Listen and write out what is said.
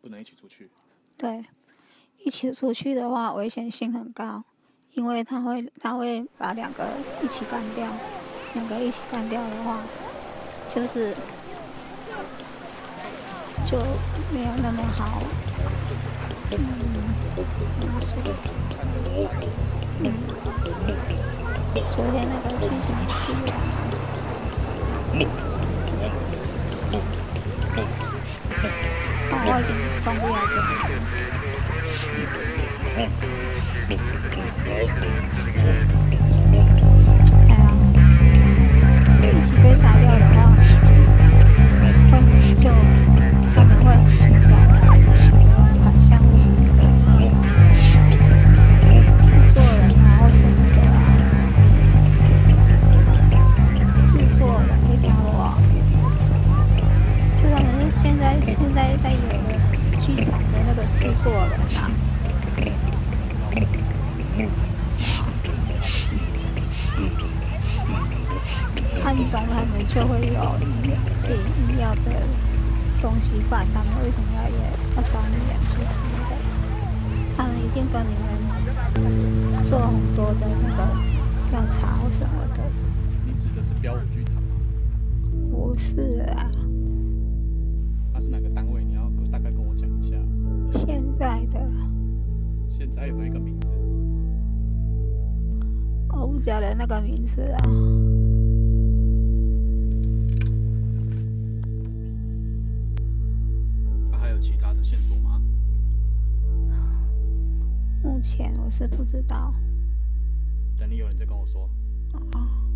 不能一起出去。对，一起出去的话危险性很高，因为他会他会把两个一起干掉，两个一起干掉的话，就是就没有那么好。嗯，怎么说？嗯，昨天那个剧情是。放外点，放。不了哎那个制作人啊。暗中他们就会有给医药的东西，不然他们为什么要也要找你演出什么的？他们一定跟你们做很多的那个调查或什么的。你指的是标舞剧场吗？不是啊，再有没有一个名字？我不晓得那个名字啊。啊还有其他的线索吗？目前我是不知道等你有人再跟我说。啊。